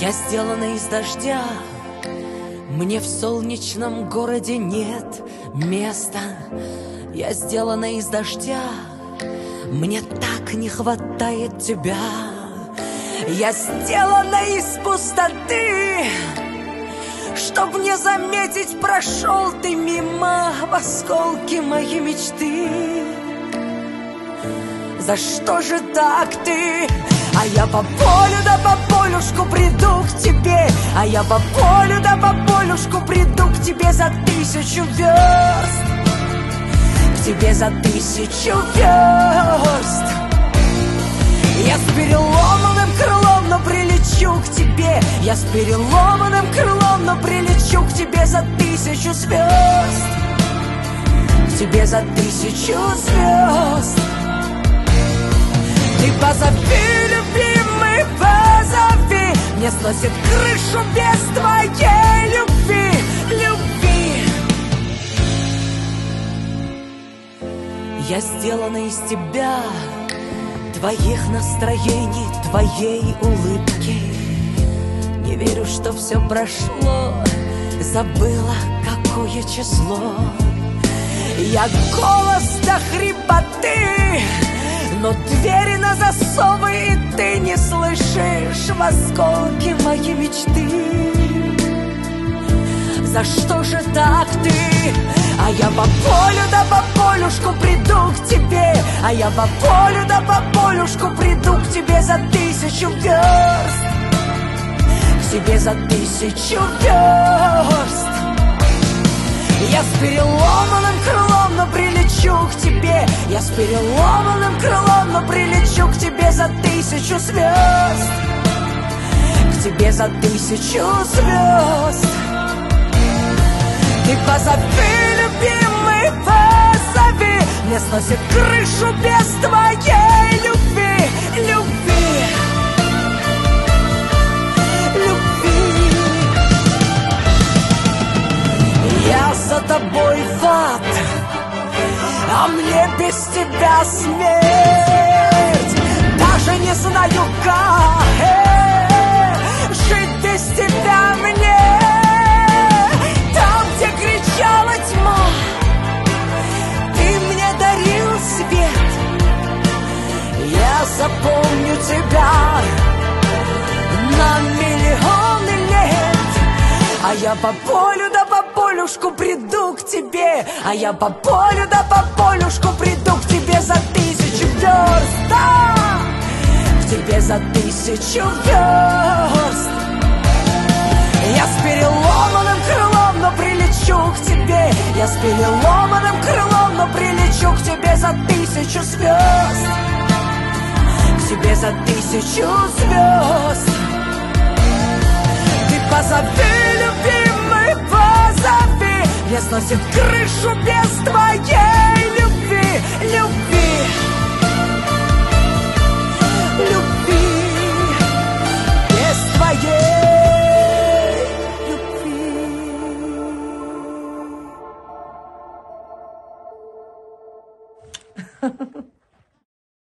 Я сделана из дождя, мне в солнечном городе нет места. Я сделана из дождя, мне так не хватает тебя. Я сделана из пустоты, Чтоб не заметить, прошел ты мимо в осколки моей мечты. За что же так ты? А я по полю да по А я по полю да по полюшку приду к тебе за тысячу верст. К тебе за тысячу верст. Я с переломанным крылом, но прилечу к тебе. Я с переломанным крылом, но прилечу к тебе за тысячу звезд. К тебе за тысячу звезд. Ты позови, сносит крышу без твоей любви, любви. Я сделана из тебя Твоих настроений, твоей улыбки. Не верю, что все прошло Забыла, какое число. Я голос до хрипоты но двери на засовы, и ты не слышишь в осколке моей мечты. За что же так ты? А я по полю да по полюшку приду к тебе А я по полю да по полюшку приду к тебе за тысячу верст К тебе за тысячу верст Я с переломанным крылом, прилечу к тебе. Я с переломанным крылом, но прилечу к тебе за тысячу звезд. К тебе за тысячу звезд. Ты позови, любимый, позови. Мне сносит крышу без твоей любви, любви. Любви. Я за тобой а мне без тебя смерть. Даже не знаю как. Э, Жить без тебя мне. Там, где кричала тьма Ты мне дарил свет. Я запомню тебя На миллионы лет. А я по полю да по полюшку приду тебе А я по полю да по полюшку приду к тебе за тысячу верст. Да! К тебе за тысячу верст. Я с переломанным крылом, но прилечу к тебе. Я с переломанным крылом, но прилечу к тебе за тысячу звезд. К тебе за тысячу звезд. Ты позови, сносит крышу без твоей любви, любви, любви, без твоей любви.